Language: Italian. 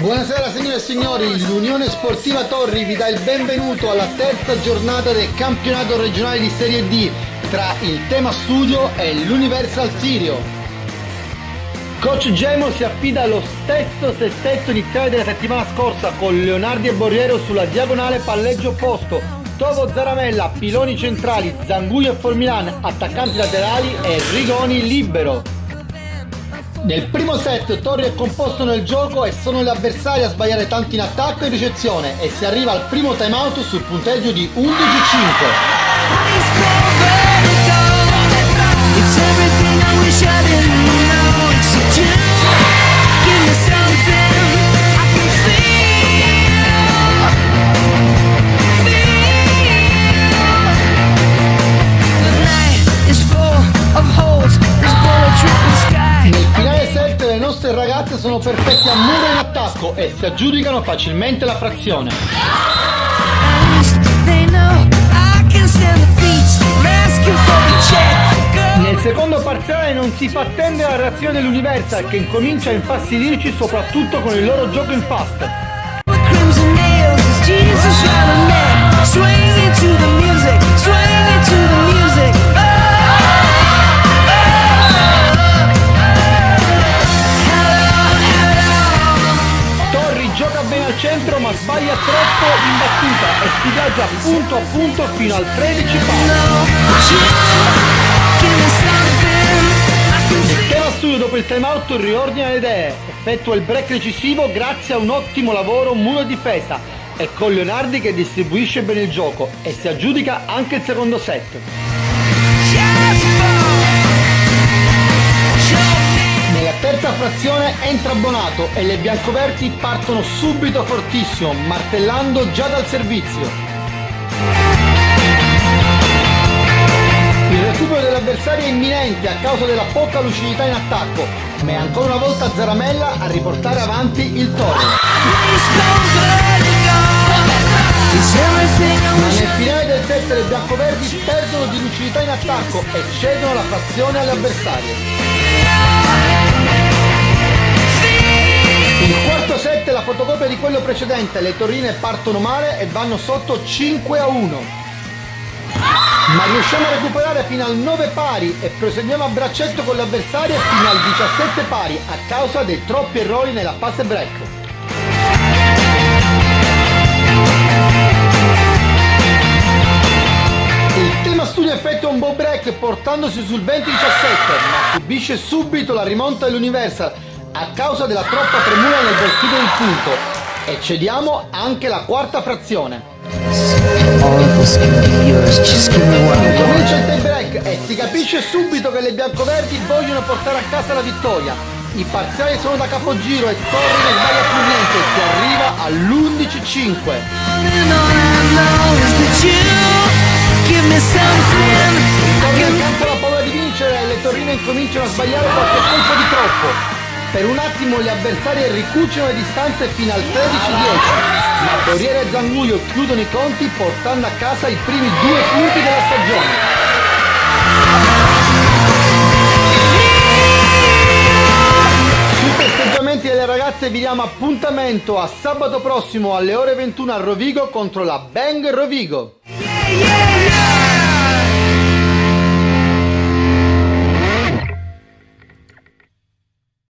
Buonasera signore e signori, l'Unione Sportiva Torri vi dà il benvenuto alla terza giornata del campionato regionale di Serie D tra il tema studio e l'Universal Sirio. Coach Gemo si affida allo stesso sestetto iniziale della settimana scorsa con Leonardi e Borriero sulla diagonale palleggio opposto, Tovo Zaramella, piloni centrali, Zanguio e Formilan, attaccanti laterali e Rigoni libero. Nel primo set Torri è composto nel gioco e sono gli avversari a sbagliare tanto in attacco e ricezione e si arriva al primo timeout sul punteggio di 11-5. Sono perfette a muro in attacco e si aggiudicano facilmente la frazione. Nel secondo parziale non si fa attendere la reazione dell'Universal che incomincia a infastidirci soprattutto con il loro gioco in fast. Centro ma sbaglia troppo in battuta e si viaggia punto a punto fino al 13 Il tema studio dopo il timeout riordina le idee, effettua il break decisivo grazie a un ottimo lavoro muro difesa. E con Leonardi che distribuisce bene il gioco e si aggiudica anche il secondo set. Entra Bonato e le biancoverti partono subito fortissimo, martellando già dal servizio. Il recupero dell'avversario è imminente a causa della poca lucidità in attacco, ma è ancora una volta Zaramella a riportare avanti il Toro. Ma nel finale del set le biancoverdi perdono di lucidità in attacco e cedono la frazione alle Il quarto set è la fotocopia di quello precedente, le torrine partono male e vanno sotto 5 a 1. Ma riusciamo a recuperare fino al 9 pari e proseguiamo a braccetto con l'avversario fino al 17 pari a causa dei troppi errori nella fase break. Il tema studio effettua un bow break portandosi sul 20-17 ma subisce subito la rimonta dell'Universal a causa della troppa premura nel voltino del punto e cediamo anche la quarta frazione. Comincia il tie break e si capisce subito che le biancoverdi vogliono portare a casa la vittoria. I parziali sono da capogiro e Torri non sbaglia più niente e si arriva all'11-5. Torri campo la paura di vincere e le torrine incominciano a sbagliare qualche colpo di. Per un attimo gli avversari ricucciano le distanze fino al 13-10, ma Corriere e Zanguglio chiudono i conti portando a casa i primi due punti della stagione. Delle ragazze vi diamo appuntamento a sabato prossimo alle ore 21 a Rovigo contro la Bang Rovigo. yeah, yeah.